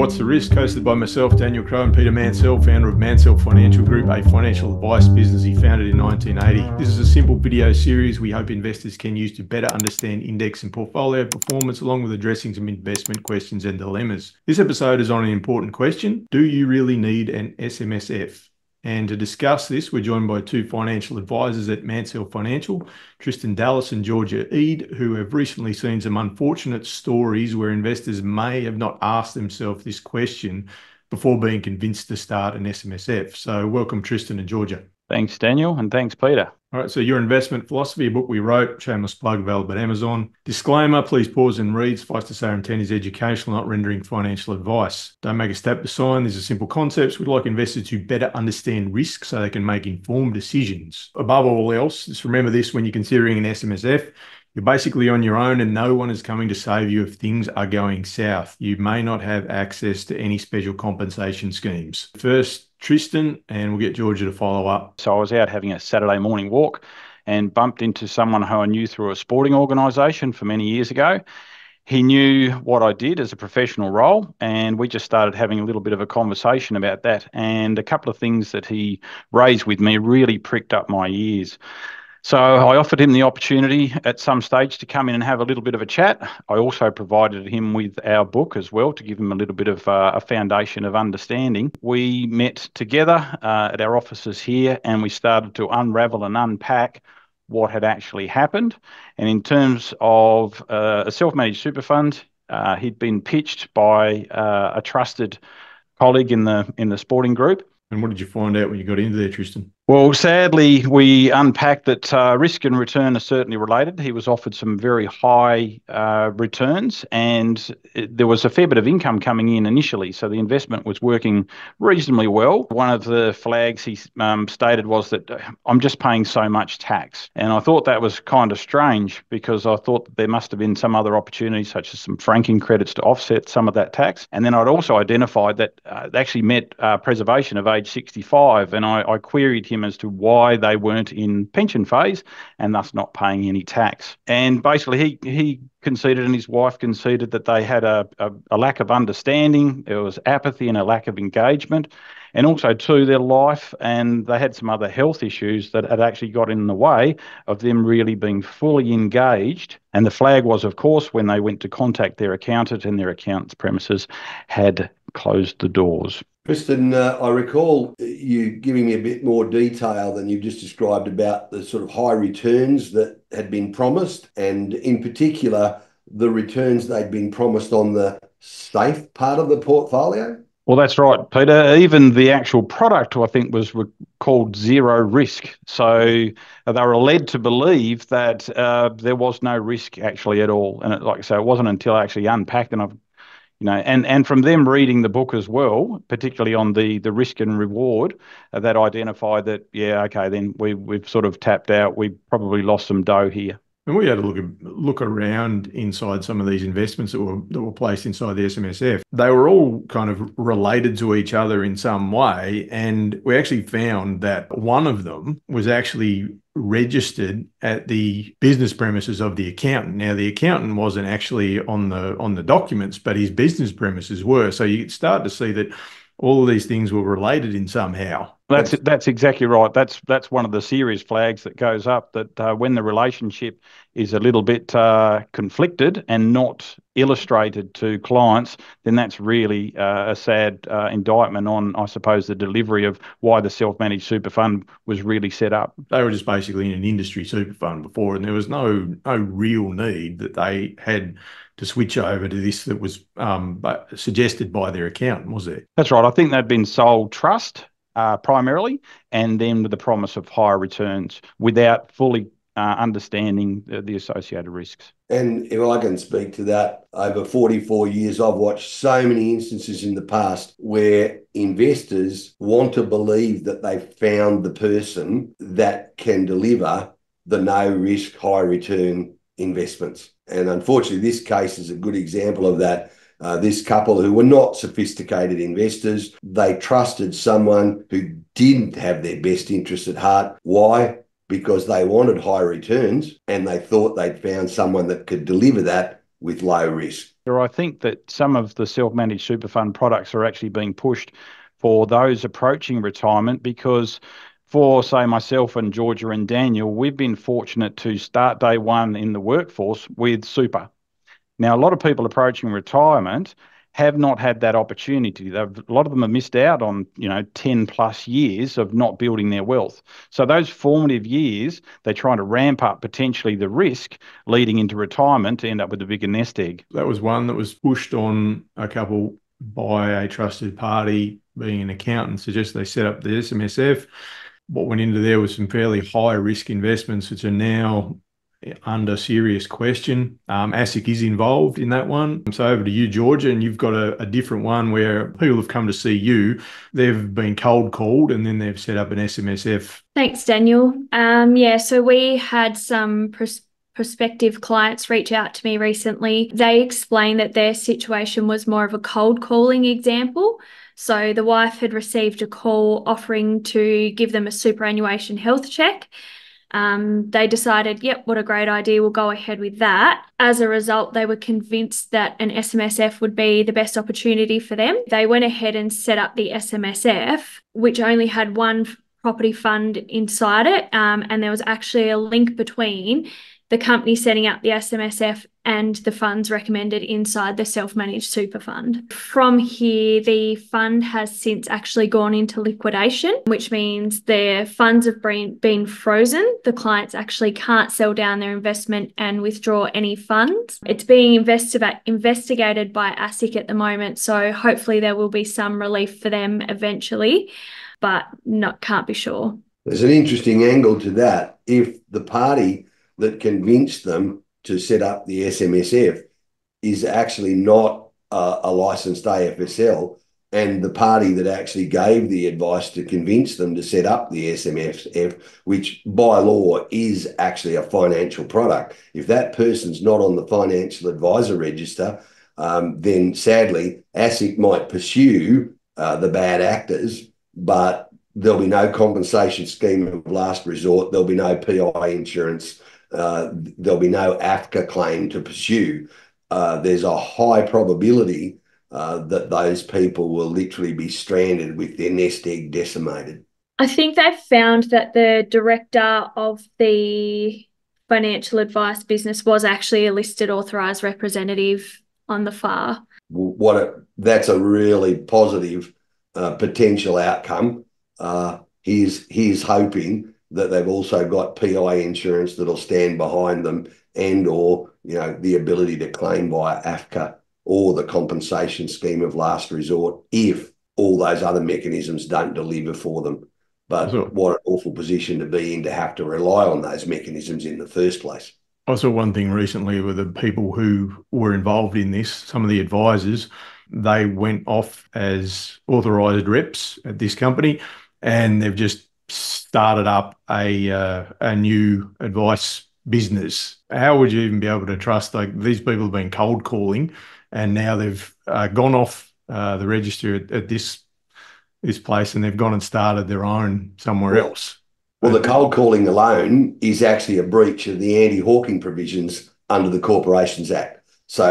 What's the Risk, hosted by myself, Daniel Crowe, and Peter Mancell, founder of Mancell Financial Group, a financial advice business he founded in 1980. This is a simple video series we hope investors can use to better understand index and portfolio performance, along with addressing some investment questions and dilemmas. This episode is on an important question Do you really need an SMSF? And to discuss this, we're joined by two financial advisors at Mancell Financial, Tristan Dallas and Georgia Eade, who have recently seen some unfortunate stories where investors may have not asked themselves this question before being convinced to start an SMSF. So, welcome, Tristan and Georgia. Thanks, Daniel, and thanks, Peter. All right, so your investment philosophy, a book we wrote, shameless plug, available at Amazon. Disclaimer, please pause and read. Suffice to say, our intent is educational, not rendering financial advice. Don't make a step to sign. These are simple concepts. We'd like investors to better understand risk so they can make informed decisions. Above all else, just remember this when you're considering an SMSF, you're basically on your own and no one is coming to save you if things are going south. You may not have access to any special compensation schemes. First, Tristan, and we'll get Georgia to follow up. So I was out having a Saturday morning walk and bumped into someone who I knew through a sporting organisation for many years ago. He knew what I did as a professional role, and we just started having a little bit of a conversation about that. And a couple of things that he raised with me really pricked up my ears. So I offered him the opportunity at some stage to come in and have a little bit of a chat. I also provided him with our book as well to give him a little bit of uh, a foundation of understanding. We met together uh, at our offices here and we started to unravel and unpack what had actually happened. And in terms of uh, a self managed super fund, uh, he'd been pitched by uh, a trusted colleague in the in the sporting group. And what did you find out when you got into there, Tristan? Well, sadly, we unpacked that uh, risk and return are certainly related. He was offered some very high uh, returns, and it, there was a fair bit of income coming in initially. So the investment was working reasonably well. One of the flags he um, stated was that uh, I'm just paying so much tax. And I thought that was kind of strange because I thought there must have been some other opportunities, such as some franking credits to offset some of that tax. And then I'd also identified that uh, actually met uh, preservation of age 65, and I, I queried him him as to why they weren't in pension phase and thus not paying any tax. And basically, he he conceded and his wife conceded that they had a, a, a lack of understanding, there was apathy and a lack of engagement. And also to their life and they had some other health issues that had actually got in the way of them really being fully engaged. And the flag was of course when they went to contact their accountant and their accountant's premises had closed the doors Tristan, uh, I recall you giving me a bit more detail than you've just described about the sort of high returns that had been promised, and in particular, the returns they'd been promised on the safe part of the portfolio. Well, that's right, Peter. Even the actual product, I think, was called zero risk. So they were led to believe that uh, there was no risk actually at all. And it, like I say, it wasn't until I actually unpacked, and I've you know, and and from them reading the book as well, particularly on the the risk and reward, uh, that identified that yeah, okay, then we we've sort of tapped out. We probably lost some dough here. And we had a look look around inside some of these investments that were that were placed inside the SMSF. They were all kind of related to each other in some way, and we actually found that one of them was actually registered at the business premises of the accountant. Now the accountant wasn't actually on the on the documents, but his business premises were. So you start to see that all of these things were related in somehow. That's that's exactly right. That's that's one of the serious flags that goes up. That uh, when the relationship is a little bit uh, conflicted and not illustrated to clients, then that's really uh, a sad uh, indictment on, I suppose, the delivery of why the self-managed super fund was really set up. They were just basically in an industry super fund before, and there was no no real need that they had to switch over to this that was um, suggested by their accountant, was there? That's right. I think they'd been sold trust primarily, and then with the promise of higher returns without fully uh, understanding the, associated risks. And if I can speak to that, over 44 years, I've watched so many instances in the past where investors want to believe that they've found the person that can deliver the no risk, high return investments. And unfortunately, this case is a good example of that uh, this couple who were not sophisticated investors. They trusted someone who didn't have their best interests at heart. Why? Because they wanted high returns and they thought they'd found someone that could deliver that with low risk. I think that some of the self managed super fund products are actually being pushed for those approaching retirement because for, say, myself and Georgia and Daniel, we've been fortunate to start day one in the workforce with super. Now, a lot of people approaching retirement have not had that opportunity. They've, a lot of them have missed out on, you know, 10 plus years of not building their wealth. So those formative years, they're trying to ramp up potentially the risk leading into retirement to end up with a bigger nest egg. That was one that was pushed on a couple by a trusted party, being an accountant, suggests they set up the SMSF what went into there was some fairly high risk investments, which are now under serious question. Um, ASIC is involved in that one. So over to you, Georgia, and you've got a, a, different one where people have come to see you. They've been cold called and then they've set up an SMSF. Thanks, Daniel. Um, yeah, so we had some pros- prospective clients reach out to me recently. They explained that their situation was more of a cold calling example. So the wife had received a call offering to give them a superannuation health check. Um, they decided, yep, what a great idea, we'll go ahead with that. As a result, they were convinced that an SMSF would be the best opportunity for them. They went ahead and set up the SMSF, which only had one property fund inside it. Um, and there was actually a link between the company setting up the SMSF and the funds recommended inside the self managed super fund. From here, the fund has since actually gone into liquidation, which means their funds have been, frozen. The clients actually can't sell down their investment and withdraw any funds. It's being investi- investigated by ASIC at the moment, so hopefully there will be some relief for them eventually, but not, can't be sure. There's an interesting angle to that. If the party that convinced them to set up the SMSF is actually not a, licensed AFSL, and the party that actually gave the advice to convince them to set up the SMSF, which by law is actually a financial product, if that person's not on the financial advisor register, um, then sadly ASIC might pursue uh, the bad actors, but there'll be no compensation scheme of last resort. There'll be no PI insurance there'll be no AFCA claim to pursue. Uh, there's a high probability uh, that those people will literally be stranded with their nest egg decimated. I think they've found that the director of the financial advice business was actually a listed authorised representative on the FAR. What a, that's a really positive uh, potential outcome. Uh, he's he's hoping that they've also got PI insurance that'll stand behind them and or you know the ability to claim via AFCA or the compensation scheme of last resort if all those other mechanisms don't deliver for them. But so, what an awful position to be in to have to rely on those mechanisms in the first place. I saw one thing recently with the people who were involved in this, some of the advisors, they went off as authorised reps at this company and they've just started up a uh, a new advice business, how would you even be able to trust like these people have been cold calling, and now they've uh, gone off uh, the register at, at, this this place and they've gone and started their own somewhere well, else? Well, the cold calling alone is actually a breach of the anti-hawking provisions under the Corporations Act. So,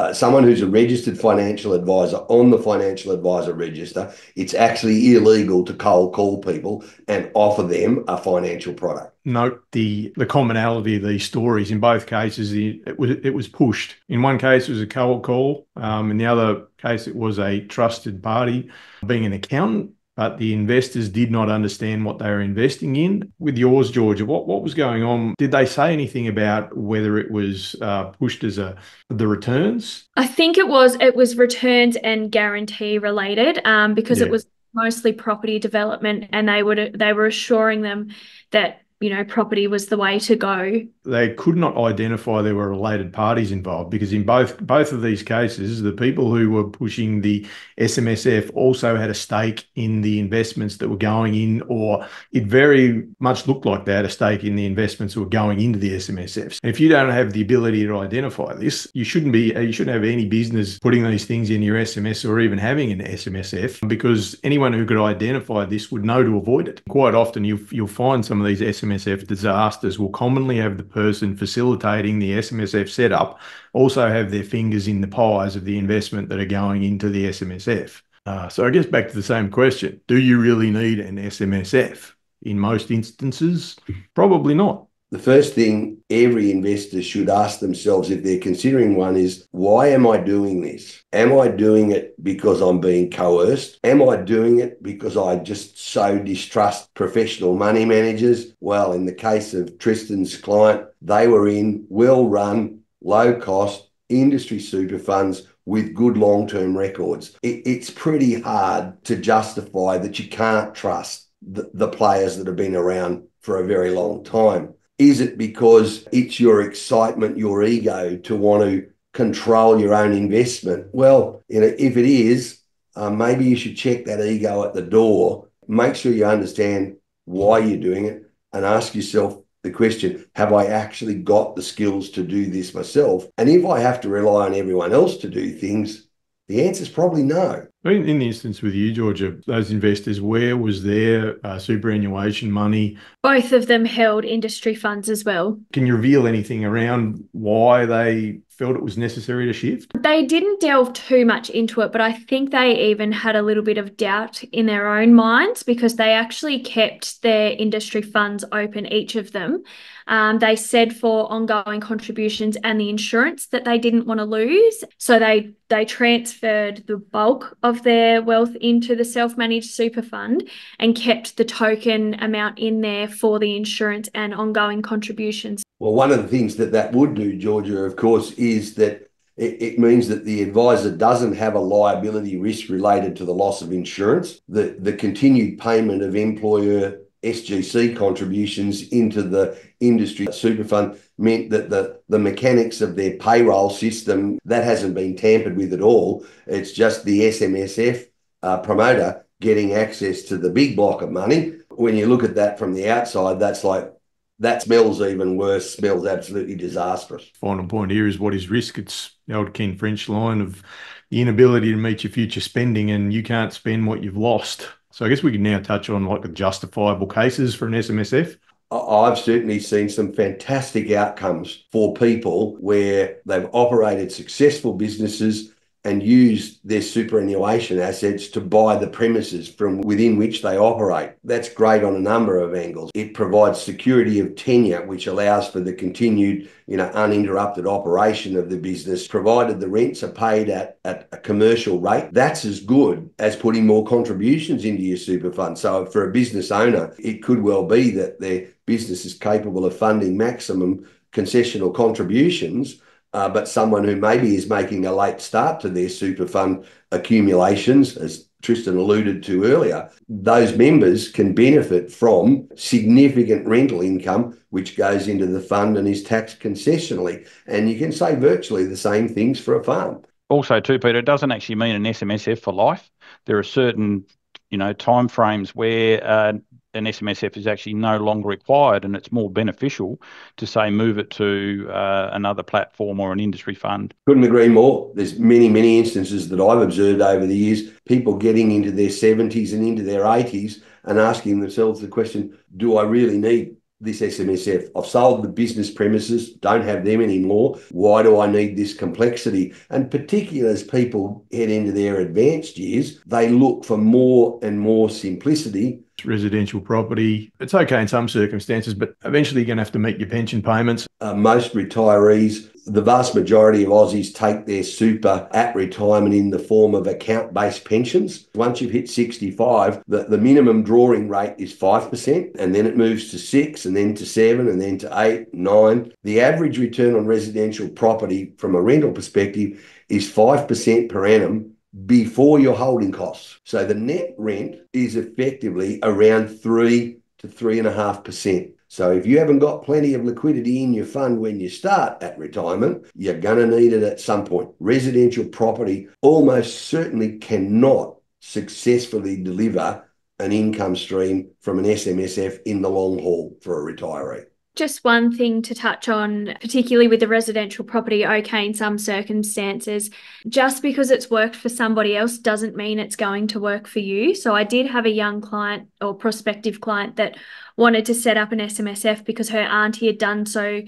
uh, someone who's a registered financial advisor on the financial advisor register, it's actually illegal to cold call people and offer them a financial product. Note the the commonality of these stories. In both cases, it was it was pushed. In one case, it was a cold call. Um, in the other case, it was a trusted party. Being an accountant, but the investors did not understand what they were investing in. With yours, Georgia, what, what was going on? Did they say anything about whether it was uh, pushed as a the returns? I think it was it was returns and guarantee related um, because yeah. it was mostly property development, and they would they were assuring them that you know, property was the way to go. They could not identify there were related parties involved because in both both of these cases, the people who were pushing the SMSF also had a stake in the investments that were going in, or it very much looked like they had a stake in the investments that were going into the SMSFs. And if you don't have the ability to identify this, you shouldn't be you shouldn't have any business putting these things in your SMS or even having an SMSF because anyone who could identify this would know to avoid it. Quite often, you you'll find some of these SMS SMSF disasters will commonly have the person facilitating the SMSF setup also have their fingers in the pies of the investment that are going into the SMSF. Uh, so I guess back to the same question. Do you really need an SMSF? In most instances, probably not. The first thing every investor should ask themselves if they're considering one is why am I doing this? Am I doing it because I'm being coerced? Am I doing it because I just so distrust professional money managers? Well, in the case of Tristan's client, they were in well run, low cost industry super funds with good long term records. It, it's pretty hard to justify that you can't trust the, the players that have been around for a very long time. Is it because it's your excitement, your ego to want to control your own investment? Well, you know, if it is, uh, maybe you should check that ego at the door. Make sure you understand why you're doing it and ask yourself the question Have I actually got the skills to do this myself? And if I have to rely on everyone else to do things, the answer is probably no. In, in the instance with you, Georgia, those investors, where was their uh, superannuation money? Both of them held industry funds as well. Can you reveal anything around why they felt it was necessary to shift? They didn't delve too much into it, but I think they even had a little bit of doubt in their own minds because they actually kept their industry funds open, each of them. Um, they said for ongoing contributions and the insurance that they didn't want to lose. So they they transferred the bulk of their wealth into the self-managed super fund and kept the token amount in there for the insurance and ongoing contributions. Well, one of the things that that would do, Georgia, of course, is that it, it, means that the advisor doesn't have a liability risk related to the loss of insurance. The, the continued payment of employer SGC contributions into the industry super fund meant that the, the mechanics of their payroll system, that hasn't been tampered with at all. It's just the SMSF uh, promoter getting access to the big block of money. When you look at that from the outside, that's like that smells even worse, smells absolutely disastrous. Final point here is what is risk? It's the old Ken French line of the inability to meet your future spending and you can't spend what you've lost. So I guess we can now touch on like the justifiable cases for an SMSF. I've certainly seen some fantastic outcomes for people where they've operated successful businesses and use their superannuation assets to buy the premises from within which they operate. That's great on a number of angles. It provides security of tenure, which allows for the continued, you know, uninterrupted operation of the business, provided the rents are paid at, at a commercial rate. That's as good as putting more contributions into your super fund. So for a business owner, it could well be that their business is capable of funding maximum concessional contributions but someone who maybe is making a late start to their super fund accumulations, as Tristan alluded to earlier, those members can benefit from significant rental income, which goes into the fund and is taxed concessionally. And you can say virtually the same things for a farm. Also, too, Peter, it doesn't actually mean an SMSF for life. There are certain you know time frames where uh, an SMSF is actually no longer required, and it's more beneficial to say move it to uh, another platform or an industry fund. Couldn't agree more. There's many, many instances that I've observed over the years, people getting into their 70s and into their 80s and asking themselves the question, do I really need this SMSF. I've sold the business premises, don't have them anymore. Why do I need this complexity? And particularly as people head into their advanced years, they look for more and more simplicity residential property. It's okay in some circumstances, but eventually you're going to have to meet your pension payments. Uh, most retirees, the vast majority of Aussies take their super at retirement in the form of account based pensions. Once you've hit 65, the, the minimum drawing rate is 5%, and then it moves to 6 and then to 7 and then to 8, 9. The average return on residential property from a rental perspective is 5% per annum before your holding costs. So the net rent is effectively around three to three and a half percent. So if you haven't got plenty of liquidity in your fund when you start at retirement, you're going to need it at some point. Residential property almost certainly cannot successfully deliver an income stream from an SMSF in the long haul for a retiree. Just one thing to touch on, particularly with the residential property, okay, in some circumstances, just because it's worked for somebody else doesn't mean it's going to work for you. So I did have a young client or prospective client that wanted to set up an SMSF because her auntie had done so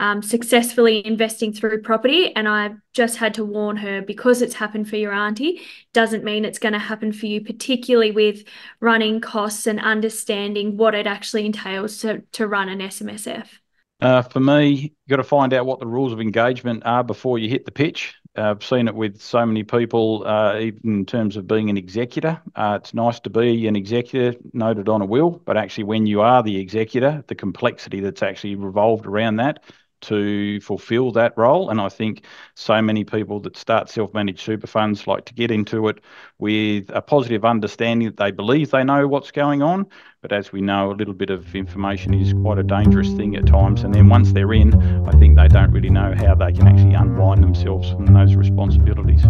um, successfully investing through property. And I just had to warn her because it's happened for your auntie doesn't mean it's going to happen for you, particularly with running costs and understanding what it actually entails to, to run an SMSF. Uh, for me, you've got to find out what the rules of engagement are before you hit the pitch. Uh, I've seen it with so many people, uh, even in terms of being an executor. Uh, it's nice to be an executor noted on a will, but actually, when you are the executor, the complexity that's actually revolved around that to fulfill that role. And I think so many people that start self managed super funds like to get into it with a positive understanding that they believe they know what's going on. But as we know, a little bit of information is quite a dangerous thing at times. And then once they're in, I think they don't really know how they can actually unwind themselves from those responsibilities.